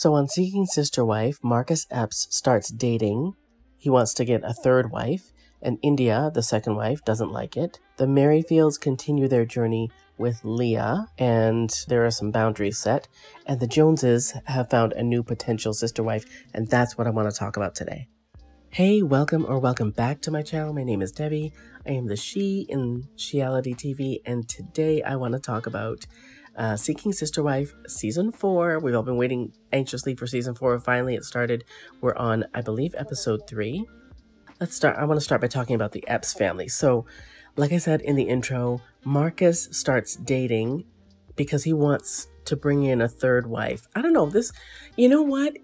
So on Seeking Sister Wife, Marcus Epps starts dating. He wants to get a third wife, and India, the second wife, doesn't like it. The Merrifields continue their journey with Leah, and there are some boundaries set. And the Joneses have found a new potential sister wife, and that's what I want to talk about today. Hey, welcome or welcome back to my channel. My name is Debbie. I am the She in Sheality TV, and today I want to talk about uh, Seeking Sister Wife season four. We've all been waiting anxiously for season four. Finally, it started. We're on, I believe, episode three. Let's start. I want to start by talking about the Epps family. So, like I said in the intro, Marcus starts dating because he wants to bring in a third wife. I don't know this. You know what?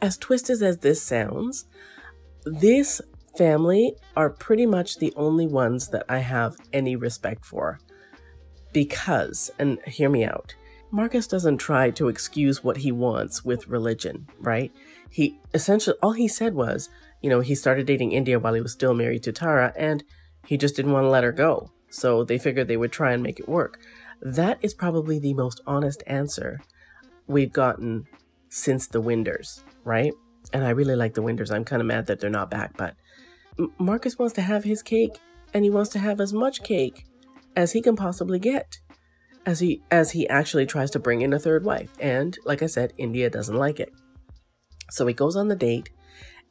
As twisted as this sounds, this family are pretty much the only ones that I have any respect for because, and hear me out, Marcus doesn't try to excuse what he wants with religion, right? He essentially, all he said was, you know, he started dating India while he was still married to Tara and he just didn't want to let her go. So they figured they would try and make it work. That is probably the most honest answer we've gotten since the Winders, right? And I really like the Winders. I'm kind of mad that they're not back, but Marcus wants to have his cake and he wants to have as much cake as he can possibly get as he as he actually tries to bring in a third wife. And like i said india doesn't like it. So he goes on the date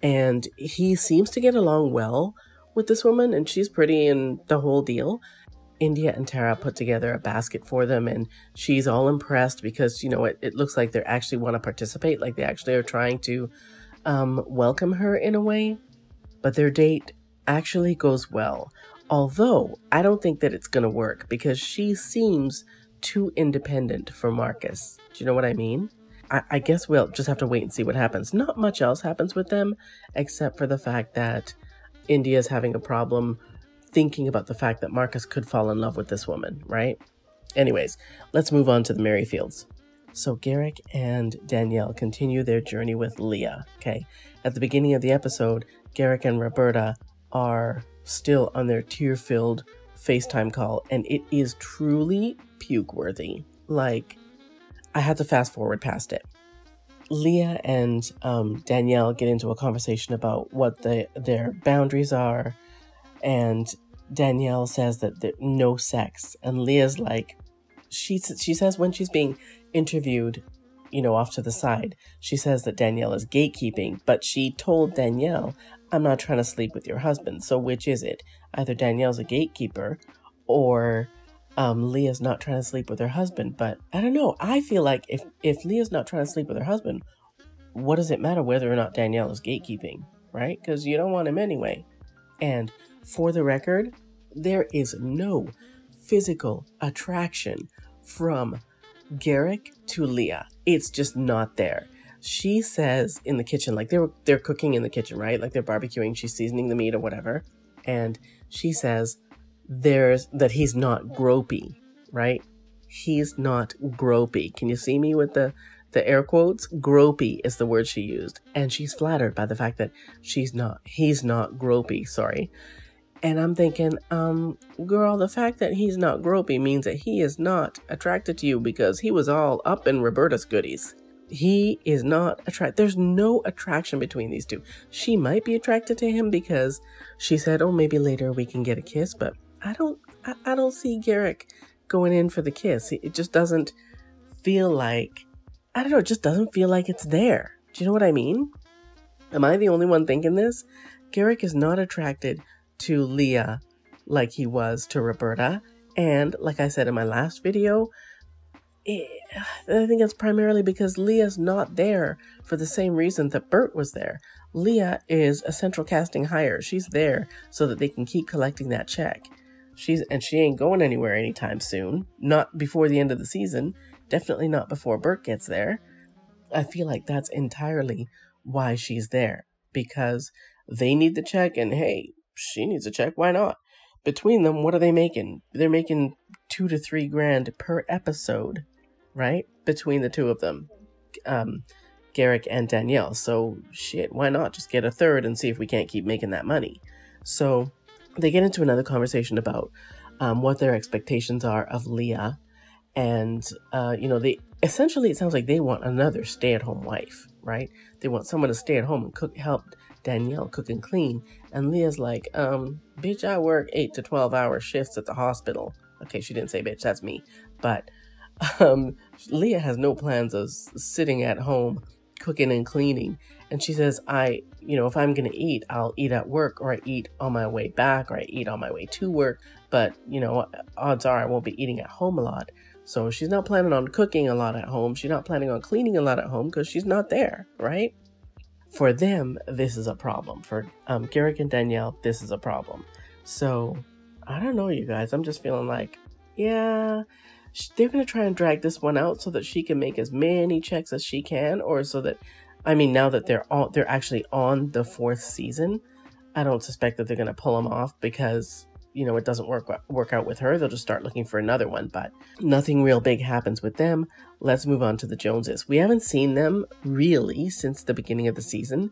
and he seems to get along well with this woman and she's pretty and the whole deal. India and tara put together a basket for them and she's all impressed because you know it, it looks like they actually want to participate like they actually are trying to um, welcome her in a way. But their date actually goes well Although I don't think that it's going to work because she seems too independent for Marcus. Do you know what I mean? I, I, guess we'll just have to wait and see what happens. Not much else happens with them except for the fact that India is having a problem thinking about the fact that Marcus could fall in love with this woman, right? Anyways, let's move on to the Merrifields. So Garrick and Dannielle continue their journey with Leah. Okay. At the beginning of the episode, Garrick and Roberta are still on their tear filled FaceTime call, and it is truly puke worthy. Like, I had to fast forward past it. Leah and um, Dannielle get into a conversation about what the, their boundaries are, and Dannielle says that no sex, and Leah's like, she she says when she's being interviewed, you know, off to the side, she says that Dannielle is gatekeeping, but she told Dannielle, I'm not trying to sleep with your husband. So which is it? Either Dannielle's a gatekeeper or um, Leah's not trying to sleep with her husband. But I don't know. I feel like if, if Leah's not trying to sleep with her husband, what does it matter whether or not Dannielle is gatekeeping, right? Because you don't want him anyway. And for the record, there is no physical attraction from Garrick to Leah. It's just not there she says in the kitchen, like they're they're cooking in the kitchen, right? Like they're barbecuing, she's seasoning the meat or whatever. And she says there's that he's not gropey, right? He's not gropey. Can you see me with the the air quotes? Gropey is the word she used. And she's flattered by the fact that she's not he's not gropey, sorry. And I'm thinking, um, girl, the fact that he's not gropey means that he is not attracted to you because he was all up in Roberta's goodies he is not attracted. There's no attraction between these two. She might be attracted to him because she said, "Oh, maybe later we can get a kiss," but I don't. I, I don't see Garrick going in for the kiss. It just doesn't feel like. I don't know. It just doesn't feel like it's there. Do you know what I mean? Am I the only one thinking this? Garrick is not attracted to Leah like he was to Roberta. And like I said in my last video, I think it's primarily because Leah's not there for the same reason that Bert was there. Leah is a central casting hire. She's there so that they can keep collecting that check. She's and she ain't going anywhere anytime soon. Not before the end of the season. Definitely not before Bert gets there. I feel like that's entirely why she's there because they need the check and hey, she needs a check. Why not? Between them, what are they making? They're making two to three grand per episode right? Between the two of them, um, Garrick and Dannielle. So, shit, why not just get a third and see if we can't keep making that money? So, they get into another conversation about um, what their expectations are of Leah. And, uh, you know, they essentially, it sounds like they want another stay at home wife, right? They want someone to stay at home and cook, help Dannielle cook and clean. And Leah's like, um, bitch, I work eight to 12 hour shifts at the hospital. Okay, she didn't say bitch, that's me. But um, Leah has no plans of sitting at home cooking and cleaning. And she says, I, you know, if I'm going to eat, I'll eat at work or I eat on my way back or I eat on my way to work. But, you know, odds are I won't be eating at home a lot. So she's not planning on cooking a lot at home. She's not planning on cleaning a lot at home because she's not there, right? For them, this is a problem. For um, Garrick and Dannielle, this is a problem. So I don't know, you guys. I'm just feeling like, yeah, they're going to try and drag this one out so that she can make as many checks as she can, or so that, I mean, now that they're all, they're actually on the fourth season, I don't suspect that they're going to pull them off because you know it doesn't work work out with her. They'll just start looking for another one but nothing real big happens with them. Let's move on to the joneses. We haven't seen them really since the beginning of the season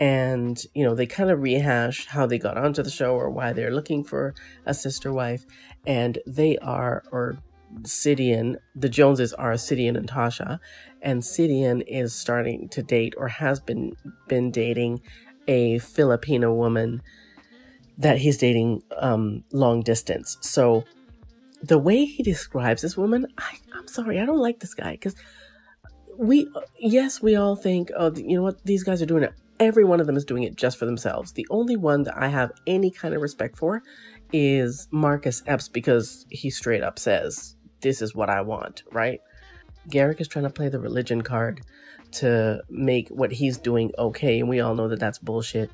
and you know they kind of rehash how they got onto the show or why they're looking for a sister wife and they are or Sidian, the Joneses are Sidian and Tasha, and Sidian is starting to date or has been been dating a Filipino woman that he's dating um, long distance. So the way he describes this woman, I, I'm sorry, I don't like this guy because we, yes, we all think, oh, you know what, these guys are doing it. Every one of them is doing it just for themselves. The only one that I have any kind of respect for is Marcus Epps because he straight up says, this is what I want, right? Garrick is trying to play the religion card to make what he's doing okay, and we all know that that's bullshit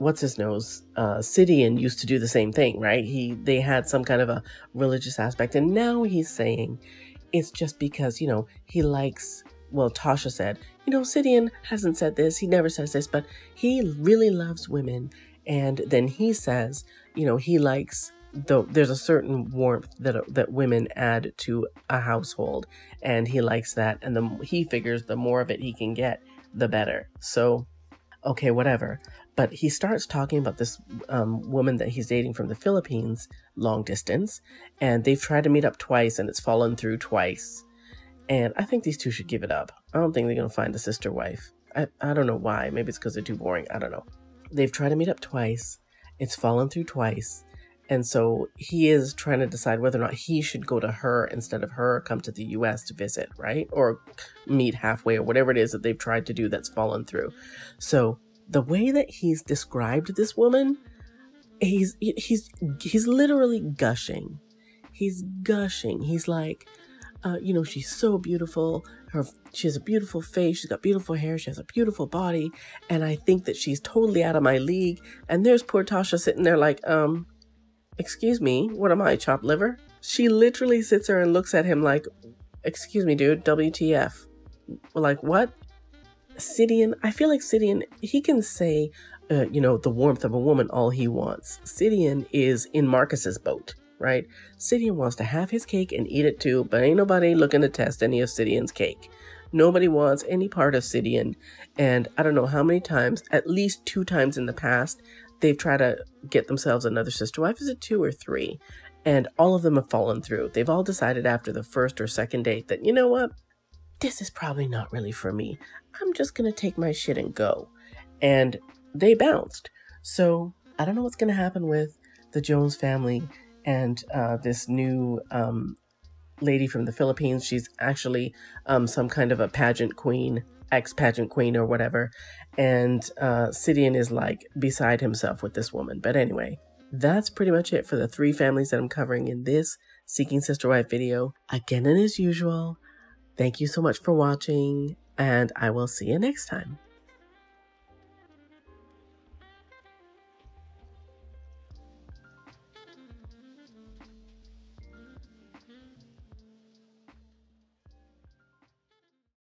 what's his nose uh Sidian used to do the same thing, right? He they had some kind of a religious aspect and now he's saying it's just because, you know, he likes well, Tasha said, you know, Sidian hasn't said this, he never says this, but he really loves women. And then he says, you know, he likes the there's a certain warmth that that women add to a household, and he likes that. And the he figures the more of it he can get, the better. So, okay, whatever. But he starts talking about this um, woman that he's dating from the Philippines, long distance, and they've tried to meet up twice and it's fallen through twice. And I think these two should give it up. I don't think they're going to find a sister wife. I, I don't know why. Maybe it's because they're too boring. I don't know. They've tried to meet up twice. It's fallen through twice. And so he is trying to decide whether or not he should go to her instead of her come to the US to visit, right? Or meet halfway or whatever it is that they've tried to do that's fallen through. So the way that he's described this woman, he's he's he's literally gushing. He's gushing. He's like, uh, you know, she's so beautiful. Her she has a beautiful face. She's got beautiful hair. She has a beautiful body, and I think that she's totally out of my league. And there's poor Tasha sitting there like, um, excuse me, what am I, chopped liver? She literally sits there and looks at him like, excuse me, dude, WTF? Like what? Sidian, I feel like Sidian, he can say, uh, you know, the warmth of a woman all he wants. Sidian is in Marcus's boat, right? Sidian wants to have his cake and eat it too, but ain't nobody looking to test any of Sidian's cake. Nobody wants any part of Sidian. And I don't know how many times, at least two times in the past, they've tried to get themselves another sister wife. Is it two or three? And all of them have fallen through. They've all decided after the first or second date that, you know what? This is probably not really for me. I'm just going to take my shit and go. And they bounced. So I don't know what's going to happen with the Jones family and uh, this new um, lady from the Philippines. She's actually um, some kind of a pageant queen, ex pageant queen or whatever. And uh, Sidian is like beside himself with this woman. But anyway, that's pretty much it for the three families that I'm covering in this Seeking Sister Wife video. Again, and as usual, thank you so much for watching and I will see you next time.